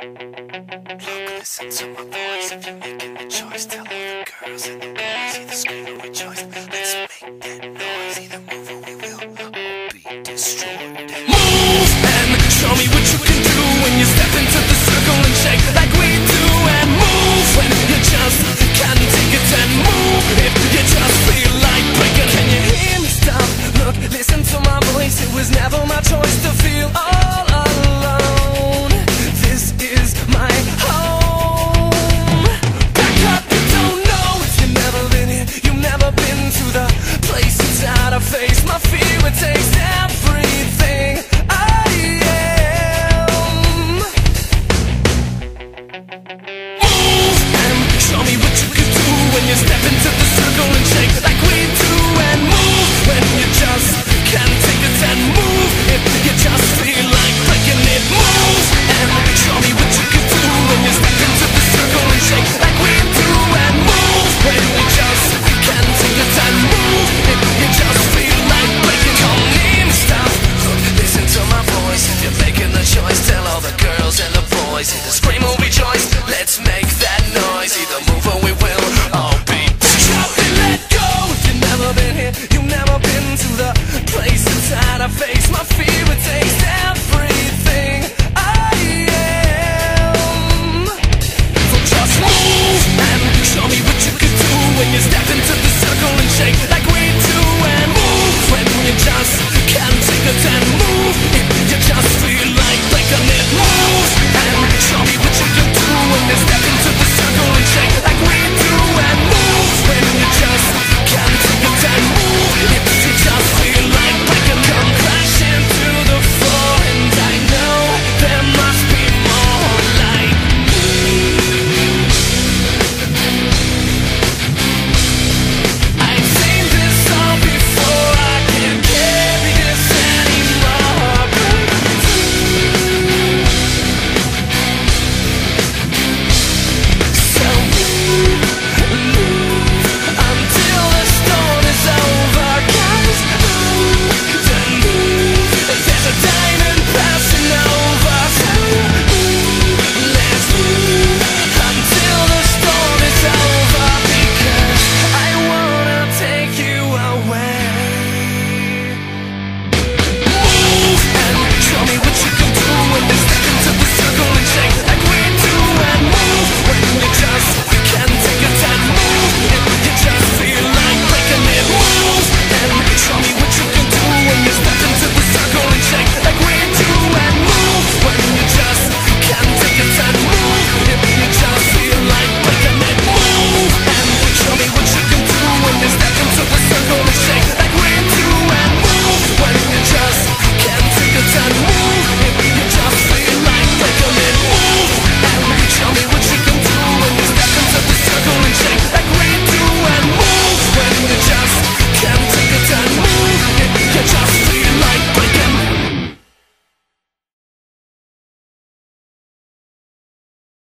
Look, listen to my voice. If you're making a choice, tell all the girls in the room. See the scream or rejoice. Let's make that noise. Either move or we will all be destroyed. Move and show me what you can do when you step into the circle and shake like we do. And move when you just can't take it. And move if you just feel like breaking. Can you hear me? Stop. Look, listen to my voice. It was never my choice to feel.